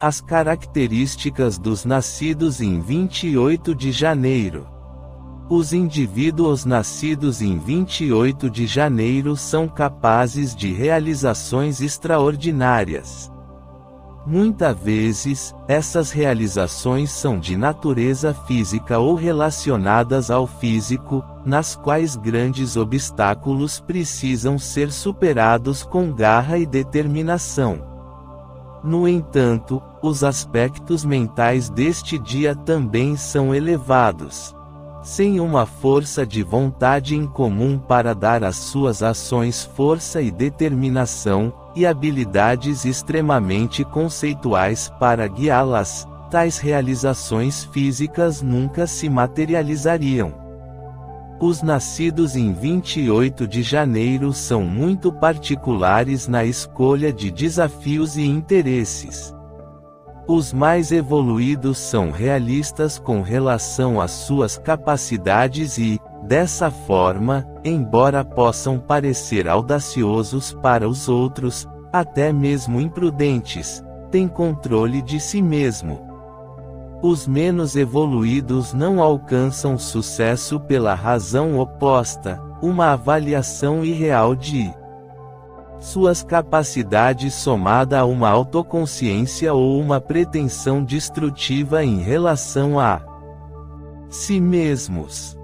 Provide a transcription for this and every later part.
As características dos nascidos em 28 de janeiro. Os indivíduos nascidos em 28 de janeiro são capazes de realizações extraordinárias. Muitas vezes, essas realizações são de natureza física ou relacionadas ao físico, nas quais grandes obstáculos precisam ser superados com garra e determinação. No entanto, os aspectos mentais deste dia também são elevados. Sem uma força de vontade em comum para dar às suas ações força e determinação, e habilidades extremamente conceituais para guiá-las, tais realizações físicas nunca se materializariam. Os nascidos em 28 de janeiro são muito particulares na escolha de desafios e interesses. Os mais evoluídos são realistas com relação às suas capacidades e, dessa forma, embora possam parecer audaciosos para os outros, até mesmo imprudentes, têm controle de si mesmo. Os menos evoluídos não alcançam sucesso pela razão oposta, uma avaliação irreal de suas capacidades somada a uma autoconsciência ou uma pretensão destrutiva em relação a si mesmos.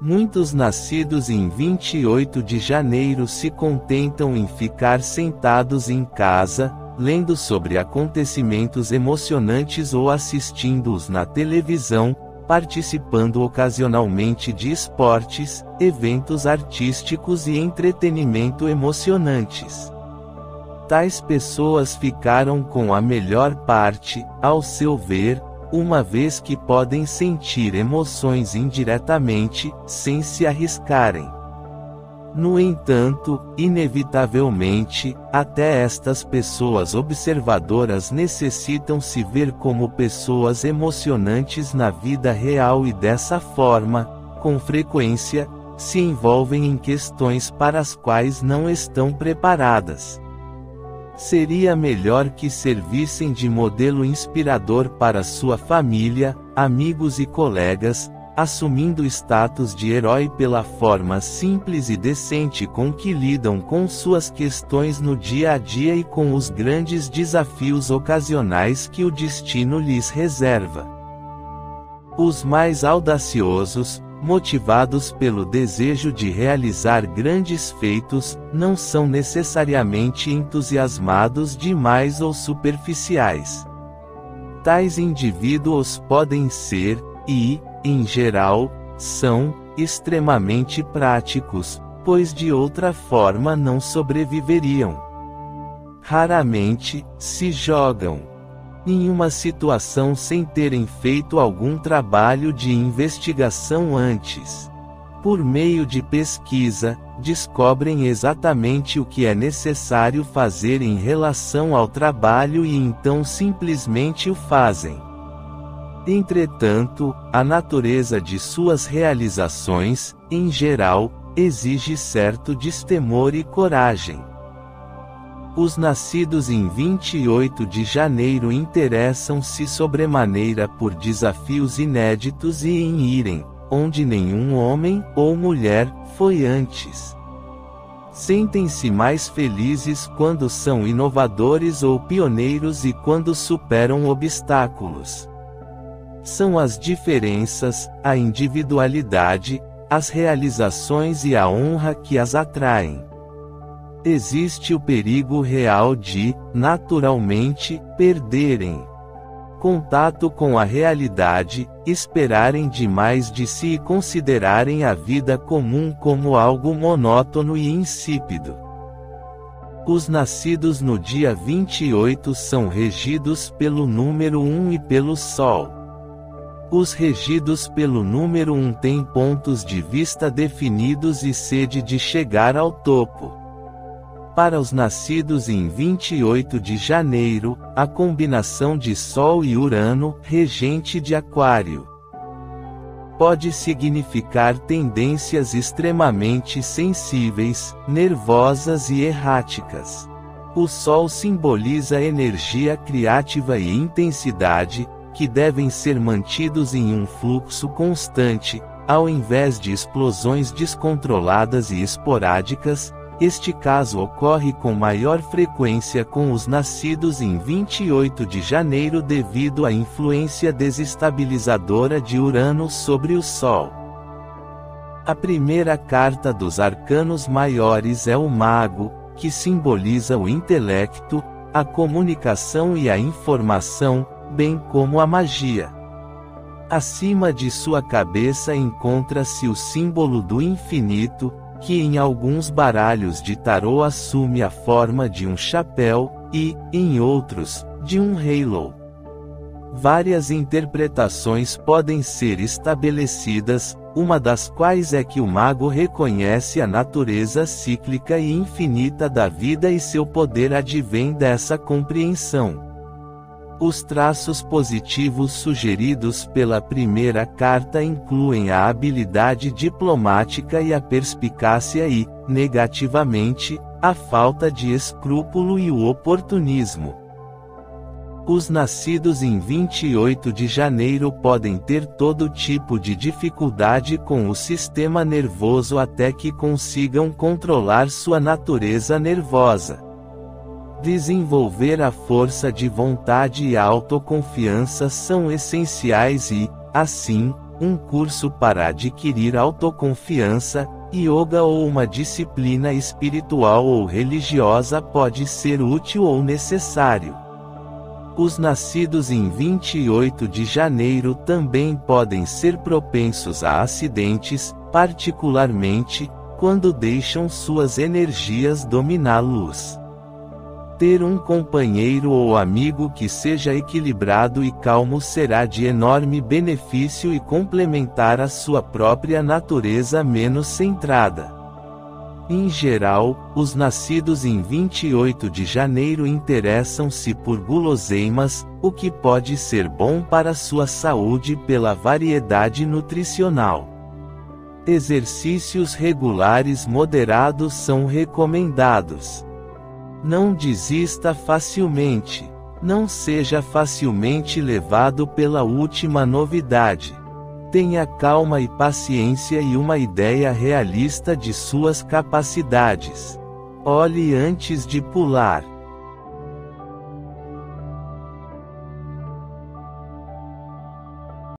Muitos nascidos em 28 de janeiro se contentam em ficar sentados em casa, lendo sobre acontecimentos emocionantes ou assistindo-os na televisão, participando ocasionalmente de esportes, eventos artísticos e entretenimento emocionantes. Tais pessoas ficaram com a melhor parte, ao seu ver, uma vez que podem sentir emoções indiretamente, sem se arriscarem. No entanto, inevitavelmente, até estas pessoas observadoras necessitam se ver como pessoas emocionantes na vida real e dessa forma, com frequência, se envolvem em questões para as quais não estão preparadas. Seria melhor que servissem de modelo inspirador para sua família, amigos e colegas, assumindo status de herói pela forma simples e decente com que lidam com suas questões no dia a dia e com os grandes desafios ocasionais que o destino lhes reserva. Os mais audaciosos, motivados pelo desejo de realizar grandes feitos, não são necessariamente entusiasmados demais ou superficiais. Tais indivíduos podem ser, e, em geral, são extremamente práticos, pois de outra forma não sobreviveriam. Raramente se jogam em uma situação sem terem feito algum trabalho de investigação antes. Por meio de pesquisa, descobrem exatamente o que é necessário fazer em relação ao trabalho e então simplesmente o fazem. Entretanto, a natureza de suas realizações, em geral, exige certo destemor e coragem. Os nascidos em 28 de janeiro interessam-se sobremaneira por desafios inéditos e em irem, onde nenhum homem ou mulher foi antes. Sentem-se mais felizes quando são inovadores ou pioneiros e quando superam obstáculos são as diferenças, a individualidade, as realizações e a honra que as atraem. Existe o perigo real de, naturalmente, perderem contato com a realidade, esperarem demais de si e considerarem a vida comum como algo monótono e insípido. Os nascidos no dia 28 são regidos pelo número 1 e pelo Sol. Os regidos pelo número 1 têm pontos de vista definidos e sede de chegar ao topo. Para os nascidos em 28 de janeiro, a combinação de Sol e Urano, regente de Aquário, pode significar tendências extremamente sensíveis, nervosas e erráticas. O Sol simboliza energia criativa e intensidade, que devem ser mantidos em um fluxo constante, ao invés de explosões descontroladas e esporádicas, este caso ocorre com maior frequência com os nascidos em 28 de janeiro devido à influência desestabilizadora de Urano sobre o Sol. A primeira carta dos arcanos maiores é o Mago, que simboliza o intelecto, a comunicação e a informação, bem como a magia. Acima de sua cabeça encontra-se o símbolo do infinito, que em alguns baralhos de tarô assume a forma de um chapéu, e, em outros, de um halo. Várias interpretações podem ser estabelecidas, uma das quais é que o mago reconhece a natureza cíclica e infinita da vida e seu poder advém dessa compreensão. Os traços positivos sugeridos pela primeira carta incluem a habilidade diplomática e a perspicácia e, negativamente, a falta de escrúpulo e o oportunismo. Os nascidos em 28 de janeiro podem ter todo tipo de dificuldade com o sistema nervoso até que consigam controlar sua natureza nervosa. Desenvolver a força de vontade e a autoconfiança são essenciais e, assim, um curso para adquirir autoconfiança, yoga ou uma disciplina espiritual ou religiosa pode ser útil ou necessário. Os nascidos em 28 de janeiro também podem ser propensos a acidentes, particularmente quando deixam suas energias dominá-los. Ter um companheiro ou amigo que seja equilibrado e calmo será de enorme benefício e complementar a sua própria natureza menos centrada. Em geral, os nascidos em 28 de janeiro interessam-se por guloseimas, o que pode ser bom para sua saúde pela variedade nutricional. Exercícios regulares moderados são recomendados. Não desista facilmente. Não seja facilmente levado pela última novidade. Tenha calma e paciência e uma ideia realista de suas capacidades. Olhe antes de pular.